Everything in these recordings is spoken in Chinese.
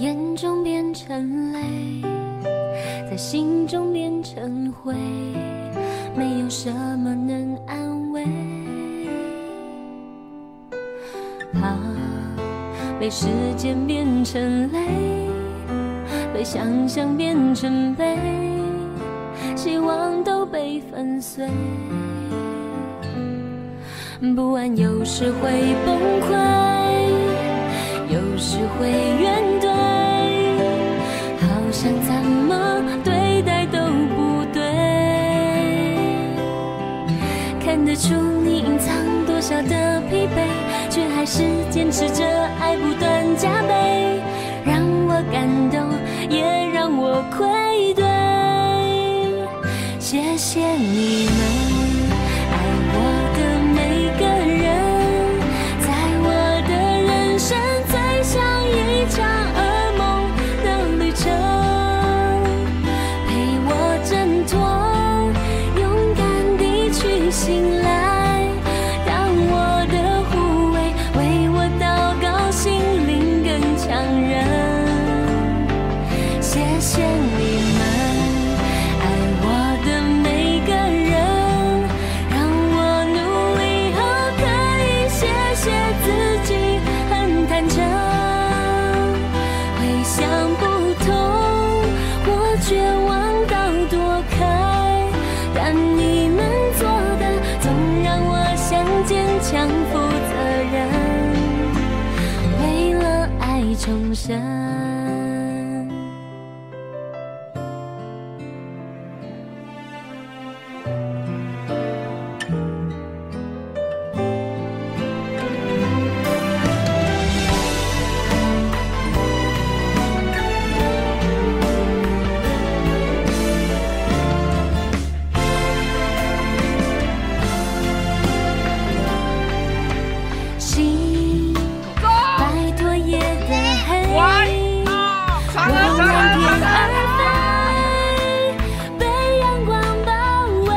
眼中变成泪在心中变成灰，没有什么能安慰。怕被时间变成泪，被想象变成悲，希望都被粉碎。不安有时会崩溃，疲惫却还是坚持着爱不断加倍让我感动也让我愧对谢谢你们爱我的每个人在我的人生最像一场噩梦的旅程陪我挣脱勇敢地去醒你们做的总让我想坚强负责任为了爱重生。从天而飞，被阳光包围，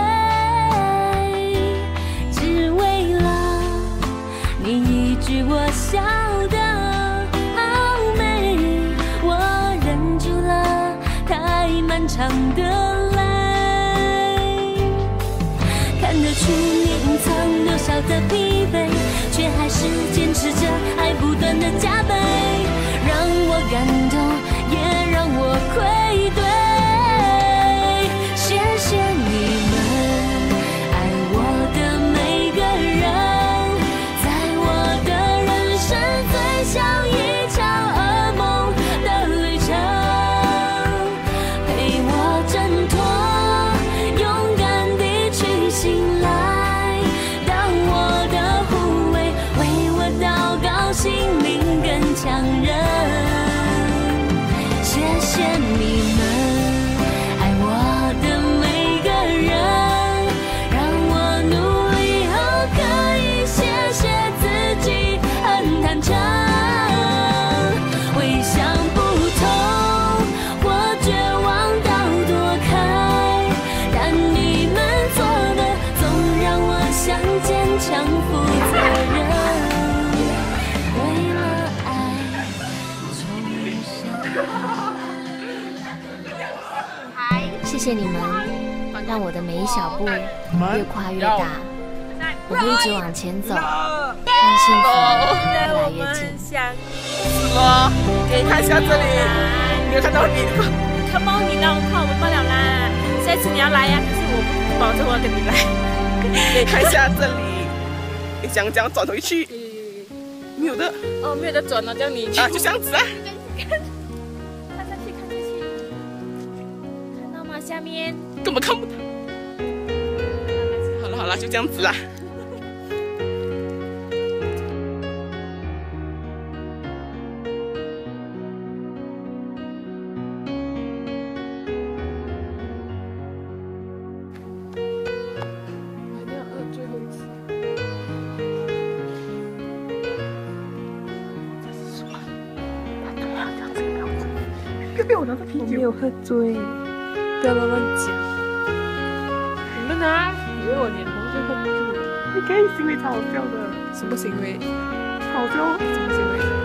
只为了你一句我笑得好美，我忍住了太漫长的泪，看得出你隐藏多少的疲惫，却还是坚持着爱不断的加倍。心灵更强韧。谢谢你们。让我的每一小步越跨越大，我会一直往前走，让幸福越来越近。是吗？给你看一下这里，没有看到你，看报你了，看我们报了啦。下次你要来呀，可是我不保证我要跟你来。给你看一下这里，你想这样转回去？没有的。哦，没有的转了，叫你啊，就这样子啊。下面根本看不到。好了好了，就这样子啦。我没有喝醉。不要乱乱讲！你们呢？以为我脸红就控不住？你可以行为超好笑的。什么行为？好笑？什么行为？